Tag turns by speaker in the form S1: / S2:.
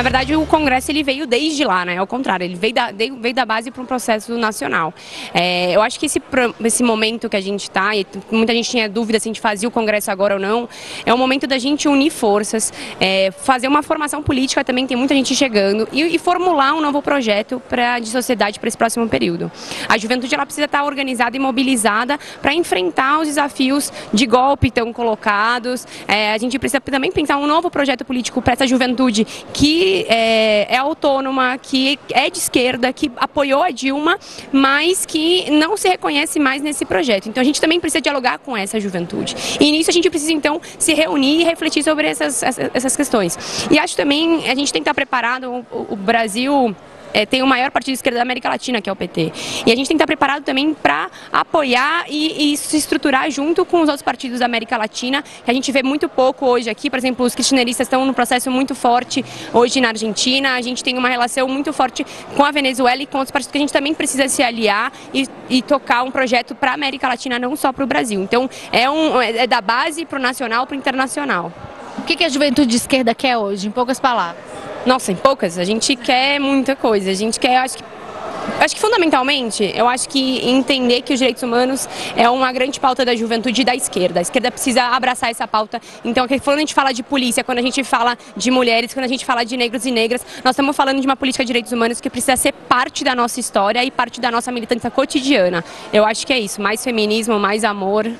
S1: Na verdade, o Congresso ele veio desde lá, né? Ao contrário, ele veio da, veio da base para um processo nacional. É, eu acho que esse, esse momento que a gente está, e muita gente tinha dúvida se a gente fazia o Congresso agora ou não, é o momento da gente unir forças, é, fazer uma formação política também, tem muita gente chegando, e, e formular um novo projeto pra, de sociedade para esse próximo período. A juventude ela precisa estar organizada e mobilizada para enfrentar os desafios de golpe estão colocados. É, a gente precisa também pensar um novo projeto político para essa juventude que é, é, autônoma, que é de esquerda, que apoiou a Dilma, mas que não se reconhece mais nesse projeto. Então a gente também precisa dialogar com essa juventude. E nisso a gente precisa então se reunir e refletir sobre essas, essas questões. E acho também a gente tem que estar preparado, o, o Brasil é, tem o maior partido de esquerda da América Latina, que é o PT. E a gente tem que estar preparado também para apoiar e, e, se estruturar junto com os outros partidos da América Latina, que a gente vê muito pouco hoje aqui. Por exemplo, os kirchneristas estão num processo muito forte hoje na Argentina. A gente tem uma relação muito forte com a Venezuela e com outros partidos que a gente também precisa se aliar e, e tocar um projeto para a América Latina, não só para o Brasil. Então, é, um, é da base para o nacional, para o internacional.
S2: O que a juventude de esquerda quer hoje, em poucas palavras?
S1: Nossa, em poucas, a gente quer muita coisa. A gente quer, acho que Acho que fundamentalmente, eu acho que entender que os direitos humanos é uma grande pauta da juventude e da esquerda. A esquerda precisa abraçar essa pauta. Então, quando a gente fala de polícia, quando a gente fala de mulheres, quando a gente fala de negros e negras, nós estamos falando de uma política de direitos humanos que precisa ser parte da nossa história e parte da nossa militância cotidiana. Eu acho que é isso, mais feminismo, mais amor.